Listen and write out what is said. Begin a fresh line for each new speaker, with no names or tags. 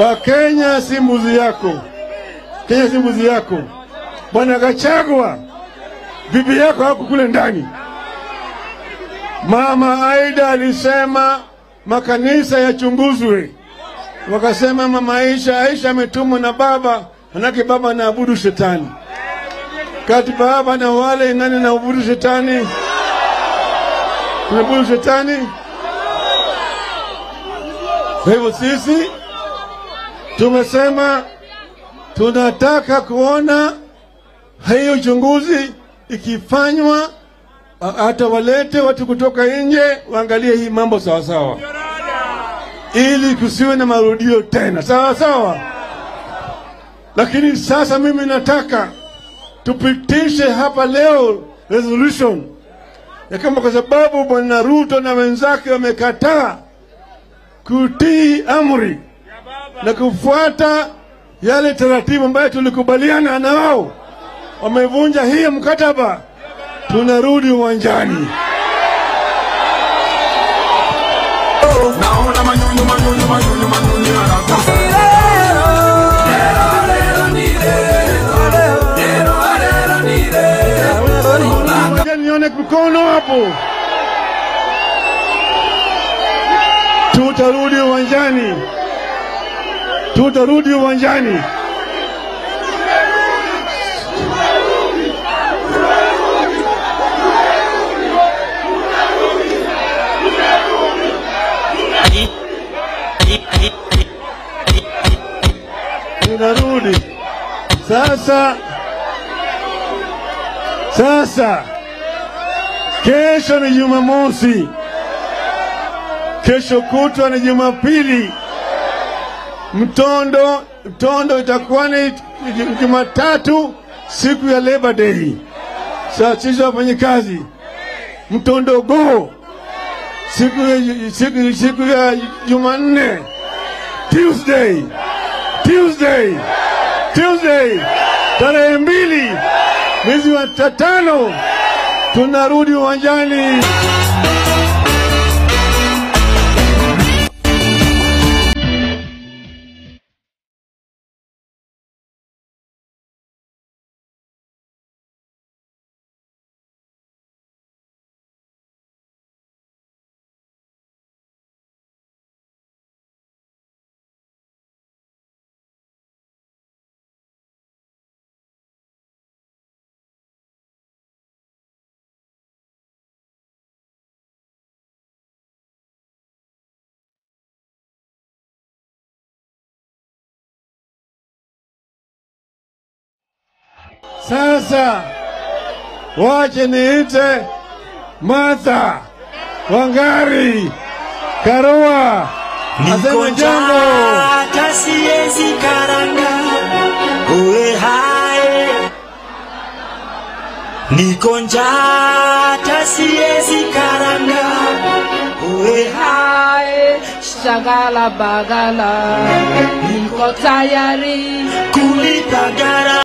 wa Kenya si mbuzi yako, Kenya si mbuzi yako. Bwana Gachagua, bibi yako hako kule ndani. Mama Aida alisema makanisa yachunguzwe, wakasema mama Aisha, Aisha ametumwa na baba, manake baba anaabudu shetani. Kati baba na wale nani naabudu shetani? Tunaabudu shetani. Kwa hivyo sisi tumesema tunataka kuona hii uchunguzi ikifanywa, hata walete watu kutoka nje waangalie hii mambo sawasawa, ili kusiwe na marudio tena, sawa sawa. Lakini sasa mimi nataka tupitishe hapa leo resolution ya kama, kwa sababu bwana Ruto na wenzake wamekataa kutii amri na kufuata yale taratibu ambayo tulikubaliana na wao, wamevunja hii mkataba, tunarudi uwanjani.
Naona manyunyu manyunyu manyunyu manyunyu yanakufa.
Nione mkono hapo. Tutarudi uwanjani, tutarudi uwanjani. Tunarudi sasa. Sasa kesho ni Jumamosi, kesho kutwa ni Jumapili, mtondo mtondo itakuwa ni Jumatatu, siku ya Labor Day. Sasa sisi wafanyikazi, mtondo go. Siku ya, siku, siku ya Jumanne, Tuesday, Tuesday, Tuesday. Tarehe mbili mwezi wa tano. Tunarudi uwanjani. Sasa wache niite Martha Wangari Karua aseme jambo.
hata siwezi karanga uwe hai. Niko njaa hata siwezi karanga uwe hai.
Shagala bagala, niko tayari.
Kulipa gara